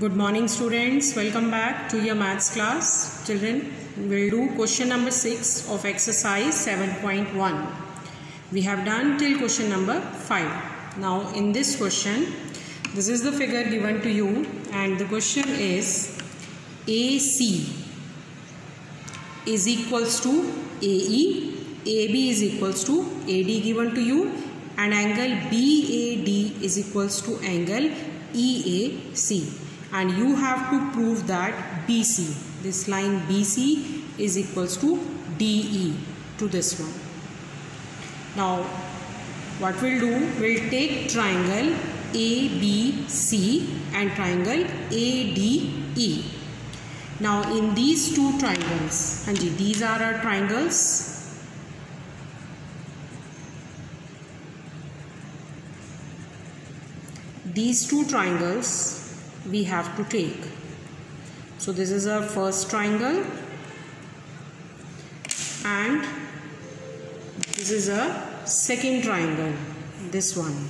Good morning students. Welcome back to your maths class. Children, we'll do question number 6 of exercise 7.1. We have done till question number 5. Now in this question, this is the figure given to you and the question is AC is equals to AE, AB is equals to AD given to you and angle BAD is equals to angle EAC and you have to prove that BC this line BC is equals to DE to this one. Now what we'll do we'll take triangle ABC and triangle ADE now in these two triangles Anji, these are our triangles. These two triangles we have to take. So this is our first triangle and this is a second triangle, this one.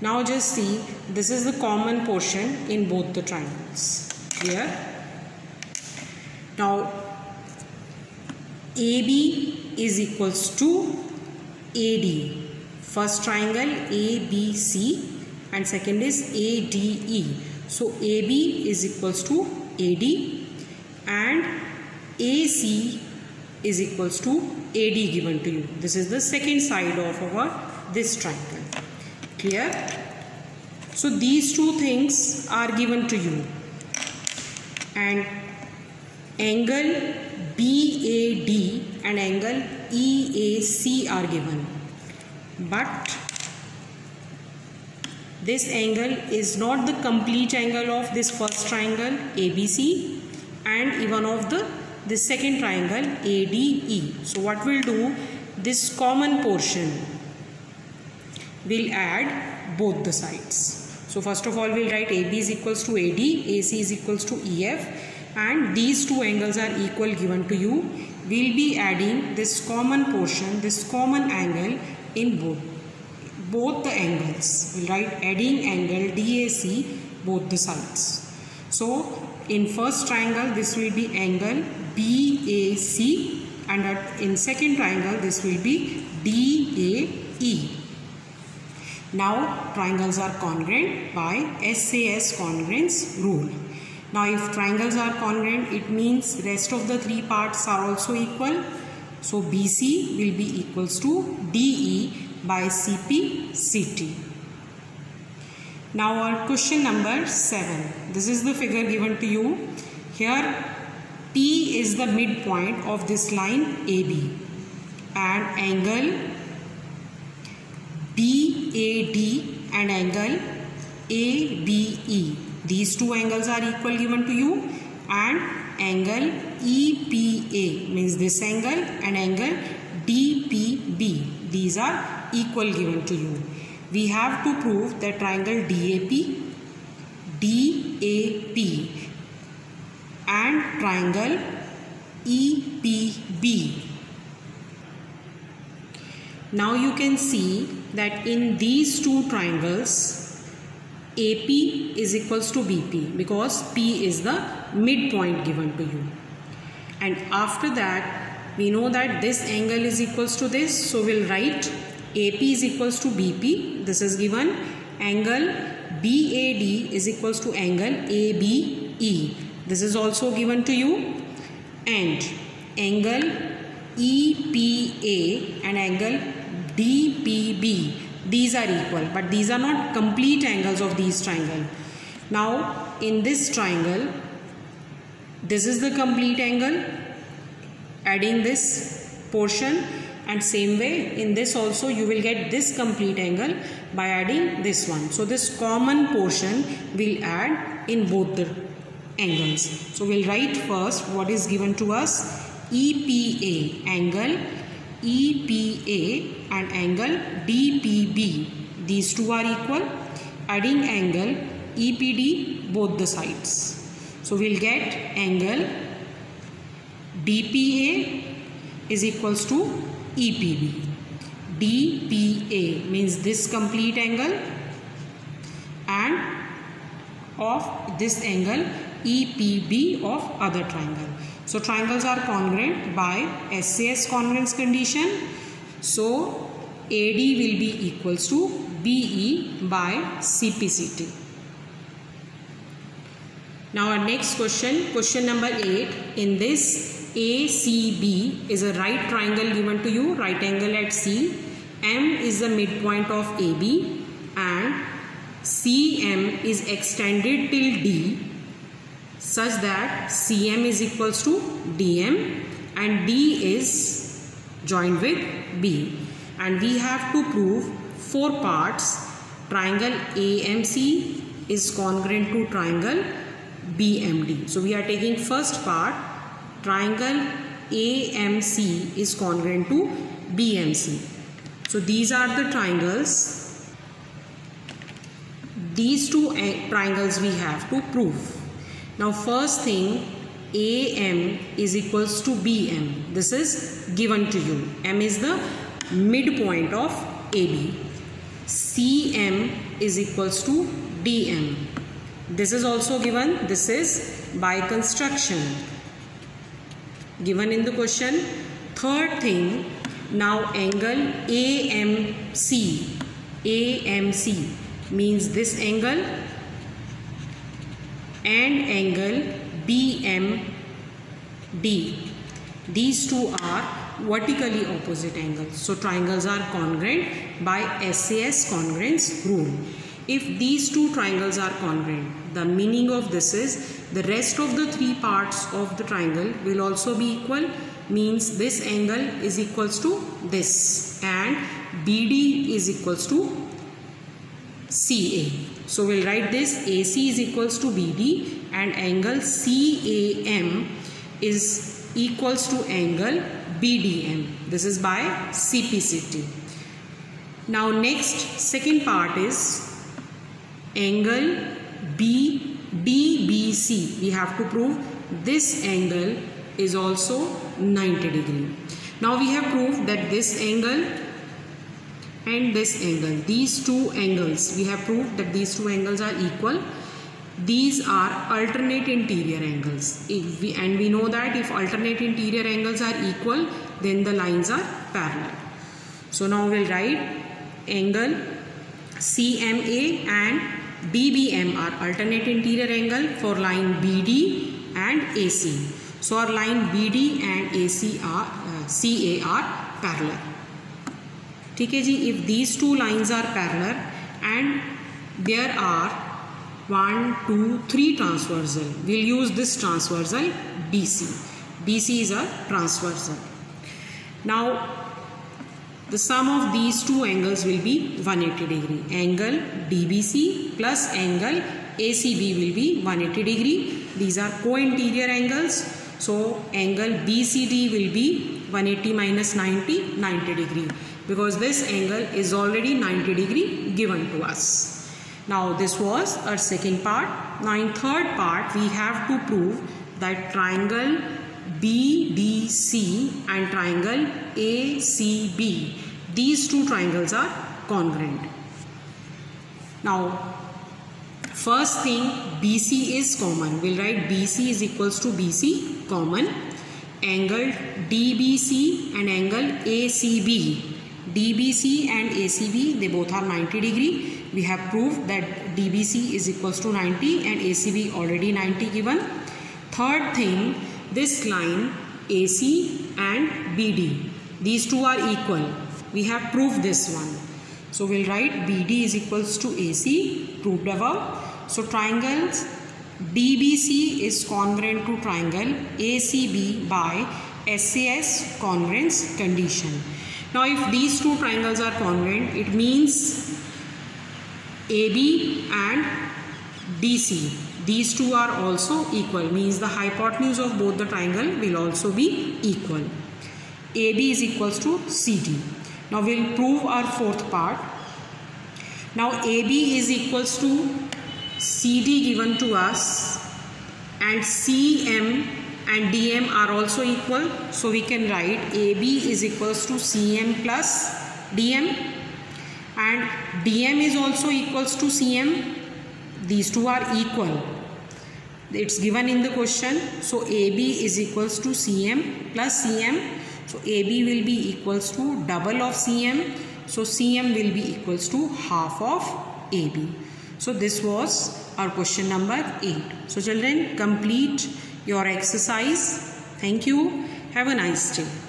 Now just see, this is the common portion in both the triangles. Here. Now, AB is equals to AD first triangle ABC and second is ADE. So AB is equals to AD and AC is equals to AD given to you. This is the second side of our this triangle. Clear? So these two things are given to you and angle BAD and angle EAC are given but this angle is not the complete angle of this first triangle ABC and even of the the second triangle ADE. So what we'll do this common portion will add both the sides. So first of all we'll write AB is equals to AD, AC is equals to EF and these two angles are equal given to you. We'll be adding this common portion, this common angle in both both the angles we'll write adding angle DAC both the sides. So in first triangle this will be angle BAC and in second triangle this will be DAE now triangles are congruent by SAS congruence rule. Now if triangles are congruent it means rest of the three parts are also equal so BC will be equals to DE by CP CT. Now our question number 7. This is the figure given to you. Here P is the midpoint of this line AB and angle BAD and angle ABE. These two angles are equal given to you and angle EPA means this angle and angle DPB. These are equal given to you. We have to prove that triangle DAP, DAP and triangle EPB. Now you can see that in these two triangles AP is equals to BP because P is the midpoint given to you. And after that, we know that this angle is equals to this. So we'll write AP is equals to BP. This is given. Angle BAD is equals to angle ABE. This is also given to you. And angle EPA and angle DPB these are equal but these are not complete angles of these triangle now in this triangle this is the complete angle adding this portion and same way in this also you will get this complete angle by adding this one so this common portion will add in both the angles so we'll write first what is given to us EPA angle EPA and angle DPB. These two are equal. Adding angle EPD both the sides. So we'll get angle DPA is equals to EPB. DPA means this complete angle and of this angle EPB of other triangle. So triangles are congruent by SAS congruence condition. So AD will be equals to BE by CPCT. Now our next question, question number 8. In this ACB is a right triangle given to you, right angle at C. M is the midpoint of AB and CM is extended till D such that CM is equals to DM and D is joined with B and we have to prove four parts triangle AMC is congruent to triangle BMD. So we are taking first part triangle AMC is congruent to BMC. So these are the triangles. These two triangles we have to prove. Now first thing AM is equals to BM. This is given to you. M is the midpoint of AB. CM is equals to DM. This is also given. This is by construction. Given in the question. Third thing, now angle AMC. AMC means this angle and angle BMD. These two are vertically opposite angles. So triangles are congruent by SAS congruence rule. If these two triangles are congruent, the meaning of this is the rest of the three parts of the triangle will also be equal means this angle is equals to this and BD is equals to CA. So we'll write this AC is equals to BD and angle CAM is equals to angle BDM. This is by CPCT. Now next second part is angle BDBC. We have to prove this angle is also 90 degree. Now we have proved that this angle and this angle these two angles we have proved that these two angles are equal these are alternate interior angles if we and we know that if alternate interior angles are equal then the lines are parallel so now we'll write angle CMA and DBM are alternate interior angle for line BD and AC so our line BD and AC are uh, CA are parallel ठीक है जी if these two lines are parallel and there are one two three transversal will use this transversal BC. BC is a transversal. Now the sum of these two angles will be 180 degree. Angle DBC plus angle ACB will be 180 degree. These are co-interior angles. So angle BCD will be 180 minus 90, 90 degree because this angle is already 90 degree given to us. Now this was our second part. Now in third part we have to prove that triangle BDC and triangle ACB these two triangles are congruent. Now first thing BC is common. We'll write BC is equals to BC common. Angle DBC and angle ACB DBC and ACB they both are 90 degree. We have proved that DBC is equals to 90 and ACB already 90 given. Third thing this line AC and BD these two are equal. We have proved this one. So we'll write BD is equals to AC proved above. So triangles DBC is congruent to triangle ACB by SAS congruence condition. Now if these two triangles are congruent, it means AB and DC. These two are also equal, means the hypotenuse of both the triangle will also be equal. AB is equals to CD. Now we'll prove our fourth part. Now AB is equals to CD given to us and CM and dm are also equal. So we can write ab is equals to cm plus dm and dm is also equals to cm these two are equal. It's given in the question. So ab is equals to cm plus cm so ab will be equals to double of cm so cm will be equals to half of ab so this was our question number 8 so children complete your exercise. Thank you. Have a nice day